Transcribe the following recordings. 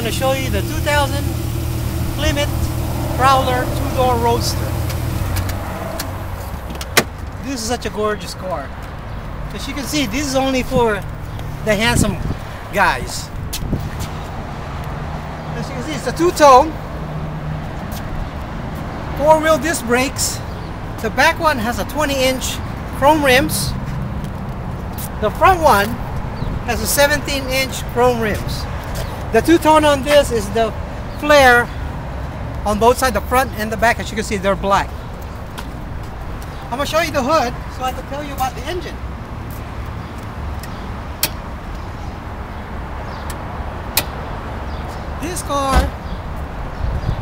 going to show you the 2000 Plymouth Prowler two-door Roadster. This is such a gorgeous car. As you can see, this is only for the handsome guys. As you can see, it's a two-tone, four-wheel disc brakes. The back one has a 20-inch chrome rims. The front one has a 17-inch chrome rims. The two-tone on this is the flare on both sides, the front and the back. As you can see, they're black. I'm to show you the hood so I can tell you about the engine. This car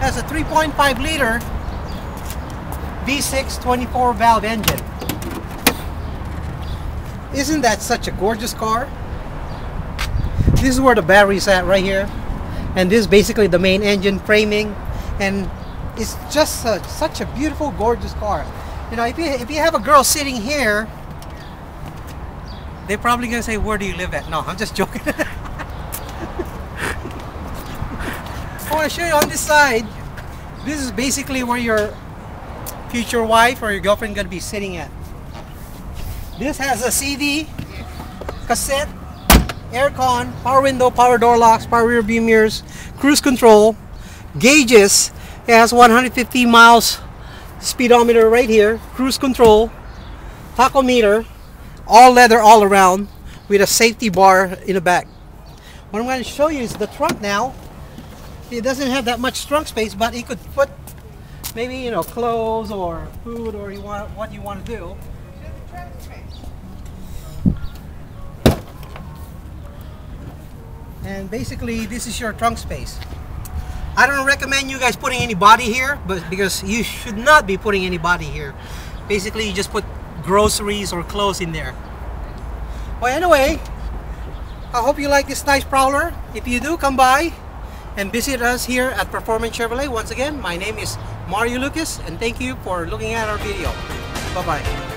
has a 3.5 liter V6 24 valve engine. Isn't that such a gorgeous car? This is where the battery's at right here. And this is basically the main engine framing. And it's just a, such a beautiful, gorgeous car. You know, if you, if you have a girl sitting here, they're probably going to say, where do you live at? No, I'm just joking. I want to show you on this side. This is basically where your future wife or your girlfriend going to be sitting at. This has a CD, cassette, aircon, power window, power door locks, power rear view mirrors, cruise control, gauges. It has 150 miles speedometer right here, cruise control, tachometer, all leather all around with a safety bar in the back. What I'm going to show you is the trunk now. It doesn't have that much trunk space, but you could put maybe you know clothes or food or you want what you want to do. And basically, this is your trunk space. I don't recommend you guys putting any body here, but because you should not be putting any body here. Basically, you just put groceries or clothes in there. Well, anyway, I hope you like this nice Prowler. If you do, come by and visit us here at Performance Chevrolet. Once again, my name is Mario Lucas and thank you for looking at our video. Bye-bye.